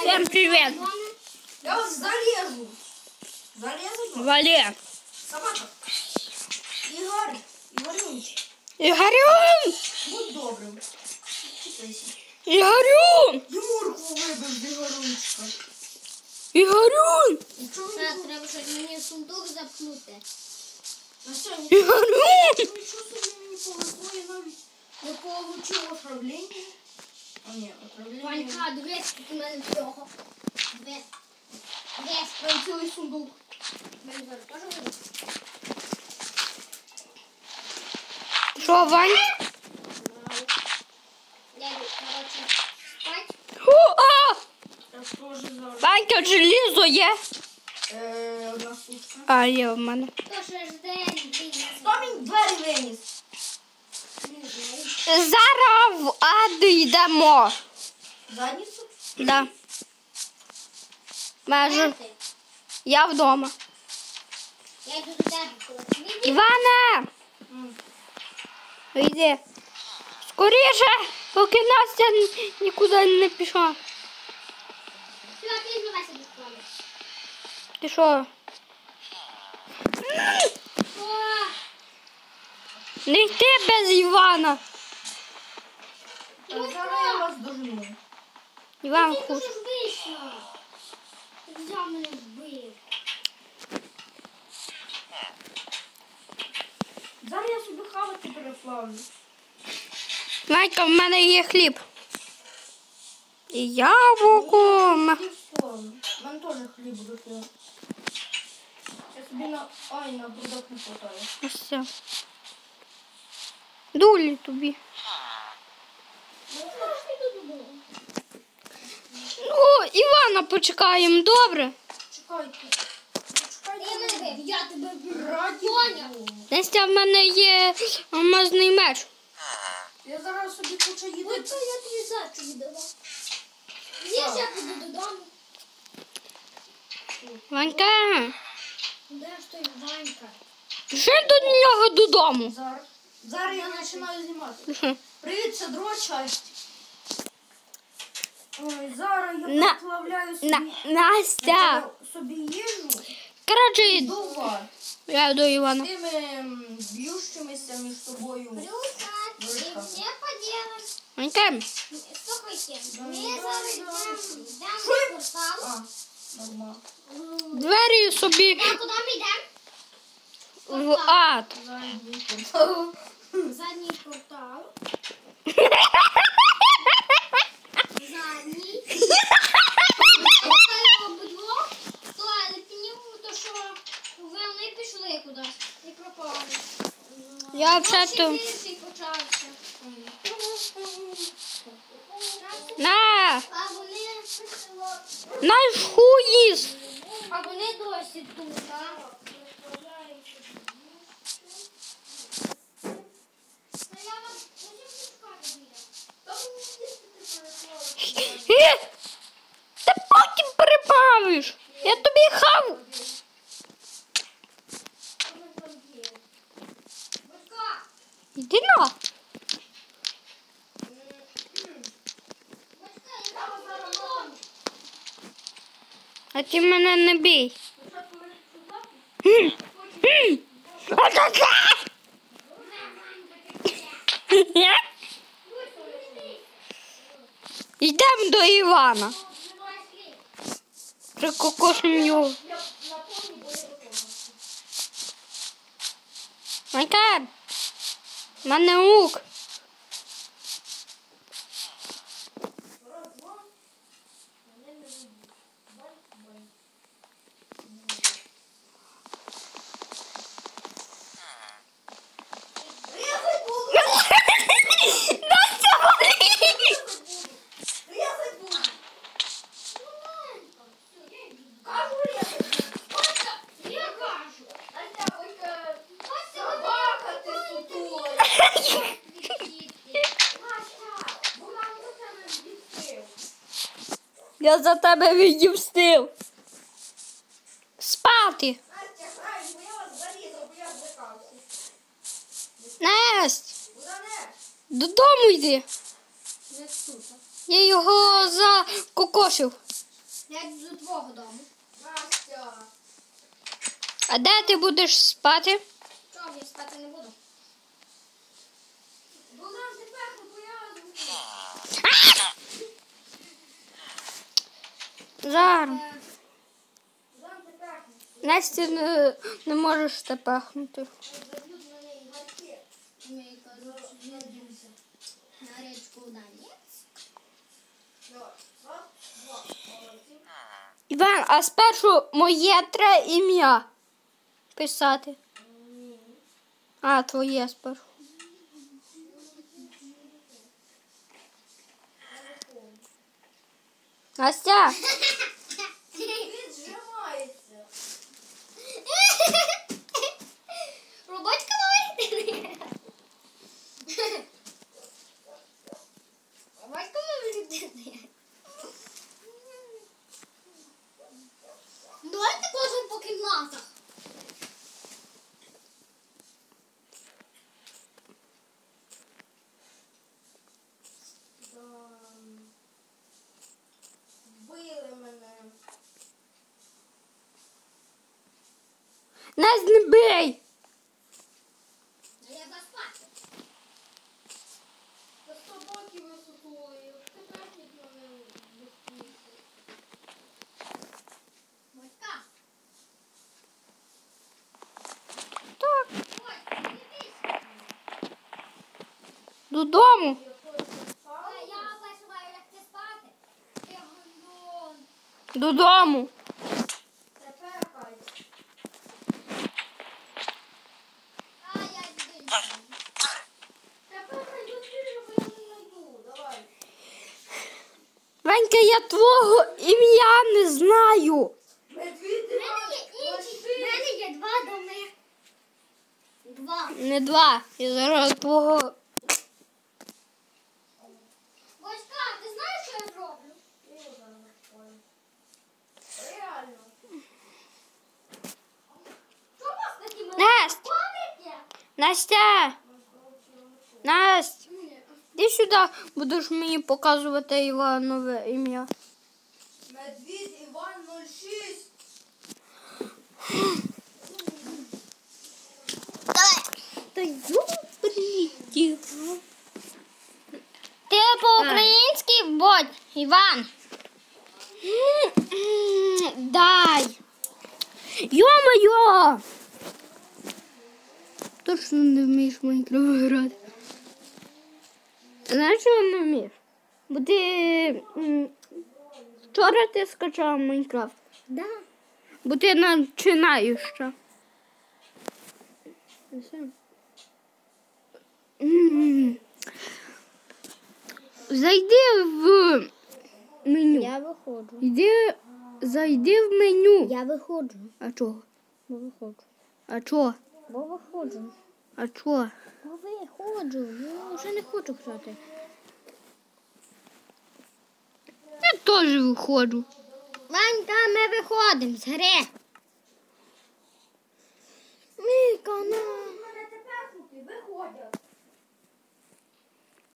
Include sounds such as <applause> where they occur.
Всем привет. Я вас зарежу. Зарезать вас? Валер. Собака. Ігор. Ігорюнч. Игорюн! Будь добрим. Читайся. Игорюн! Я моркву вибив з Ігорюнчика. Игорюн! І чого він Так, був? треба щось мені в сундук запхнути. На сьогодні. Игорюн! Нічого собі мені повезло, я навіть не получив отравлення. А ні, отравлення. Ванька, дивись, в мене всього. Дивись. Дивись. Там цілий сундук. Мені зараз теж буде? Що, Вань? Дядю, коротше, спать. Фу, а! Я теж зараз. Ванька, желізо є. Е, одна сутка. А, є в мене. То що ж день, Хто мені двері виніс? не знаю. Зараз в ад йдемо. Задницю? Да. Майже. Я вдома. Я йду до тебе, коли ти. Іване! М. Йди. Скоріше, поки Настя н- нікуди не пішла. Все, ти зливайся до школи. Ти що? О, Не йти без Івана. Зараз я вас дожену. Іван ти дуже вийшла. Мене вбив. Зараз я собі хавати переплавлю. Ванька, в мене є хліб. І яблуко. м- У мене теж хліб буде. Я собі на... Ай, на брудок не хватає. Ось все. Дулі тобі. Ну, зараз піду додому. Ну, Івана почекаємо, добре? Чекайте. Вбив, я тебе. Богу. Настя, в мене є алмазний меч. Я зараз собі хочу Ой, їти. то я тобі зачу віддала. Є, я піду додому. Ванька, Де ж той Ванька? пішли до нього додому. Зараз. Зараз я починаю знімати. Привіт, це друга часть. Ой, зараз я На- переплавляю собі, На, Настя. собі їжу. Коротше, я до Івана. Тими б'ющимися між собою. Плюса, ти не поділиш. Ванька, Слухайте, ми зараз йдемо. А, нормально. двері собі Так, куди ми йдемо? в ад. Задній портал. Задній портал. <laughs> Задній. Портал обидва. То, але піднімемо то, що вони пішли кудись і пропали. Я Ось взагалі-то- і. На, наш хуїс. А вони досі тут, так? Е, Ти потім переправиш. Я тобі хав. Іди на. А ти мене не бій. Йдемо до Івана. Прикокошимо його. Майка, в мене лук. Резать буду! Настя, болить! Резать буду! Кажу, резать буду. Я кажу. Настя, ой-ка, собака ти сутула. Настя, вона до тебе відкрив. Я за тебе відівстив. Спати. Настя, грай, бо я вас зарізав, бо я злякався. Насть, Куди не? додому йди. Я його закокошив. Як до твого дому. А де ти будеш спати? Чого я спати не буду? Богдан, Настя не, не можеш те пахнути. Іван, а спершу моє треба ім'я писати. А, твоє спершу. Настя, Ой, не бійся. додому. Я хочу А спати. я бачила, як ти спати. Ти гандон. Додому. Тепер хай. А я йду. Тепер хай зустріли, бо я не знайду. Давай. Ванька, я твого ім'я не знаю. Медвідь У мене є інші. У мене є два доми. Два. Не два. Я зараз твого. Батька, ти знаєш, що я зроблю? Реально. Що у вас такі Настя, Настя, Ні. іди сюди, будеш мені показувати Іванове ім'я. Медвідь Іван 06. Юбріті. Ти по-українськи будь, Іван. <clears throat> Дай. Йо-моє! Точно не вмієш в Майнкрафт грати. Знаєш, що не вмієш? Бо ти вчора ти скачав Майнкрафт. Да. Бо ти починаєш ще. М. Зайди в меню. Я виходжу. Йди, зайди в меню. Я виходжу. А чого? Бо виходжу. А чого? Бо виходжу. А чого? Бо виходжу. Я вже не хочу грати. Я теж виходжу. Ванька, ми виходимо з гри. Мій канал.